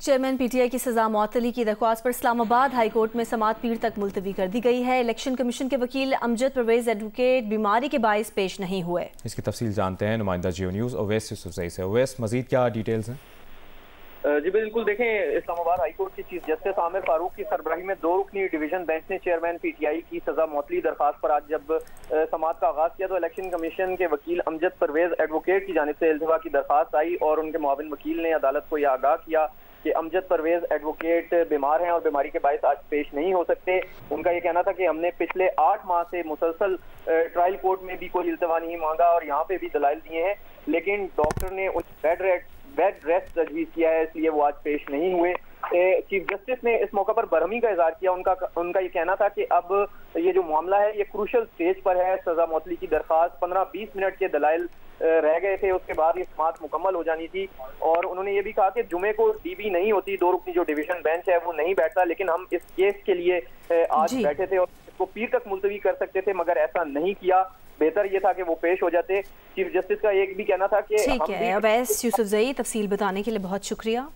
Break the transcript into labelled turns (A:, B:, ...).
A: Chairman PTI की सजा मअतली की दरख्वास्त पर इस्लामाबाद हाई कोर्ट में समात पीर तक मुलतवी कर दी गई है। इलेक्शन कमीशन के वकील अमजद परवेज एडवोकेट बीमारी के बायस पेश नहीं हुए।
B: इसकी तफसील जानते हैं नुमाइंदा जियो न्यूज़ ओवैस यूसुफजई से। ओवैस मजीद क्या डिटेल्स हैं?
C: जी बिल्कुल देखें इस्लामाबाद हाईकोर्ट के चीफ जस्टिस आमिर फारूक की सरबराही में दो रुकनी डिवीज़न बेंच ने चेयरमैन पीटीआई की सजा मौतली दरखास्त पर। आज जब समात का आगाज़ किया तो इलेक्शन कमीशन के वकील अमजद परवेज एडवोकेट की जानब से इल्तवा की दरखास्त आई और उनके मुआविन वकील ने अदालत को यह आगाह किया। कि अमजद परवेज एडवोकेट बीमार हैं और बीमारी के बायस आज पेश नहीं हो सकते। उनका ये कहना था कि हमने पिछले आठ माह से मुसलसल ट्रायल कोर्ट में भी कोई इल्तवा नहीं मांगा और यहाँ पे भी दलाइल दिए हैं। लेकिन डॉक्टर ने उस बेड रेस्ट बेड रेस्ट तजवीज किया है, इसलिए वो आज पेश नहीं हुए। चीफ जस्टिस ने इस मौके पर बरहमी का इजहार किया। उनका उनका ये कहना था कि अब ये जो मामला है ये क्रूशल स्टेज पर है सजा मौतली की दरखास्त। पंद्रह बीस मिनट के दलाइल रह गए थे। उसके बाद ये समात मुकम्मल हो जानी थी। और उन्होंने ये भी कहा कि जुमे को डीबी नहीं होती दो रुकनी जो डिवीज़न बेंच है वो नहीं बैठता। लेकिन हम इस केस के लिए आज बैठे थे और इसको पीर तक मुलतवी कर सकते थे मगर ऐसा नहीं किया। बेहतर ये था कि वो पेश हो जाते। चीफ जस्टिस का एक भी कहना था कि
A: ठीक है अवैस यूसुफ जई तफसील बताने के लिए बहुत शुक्रिया।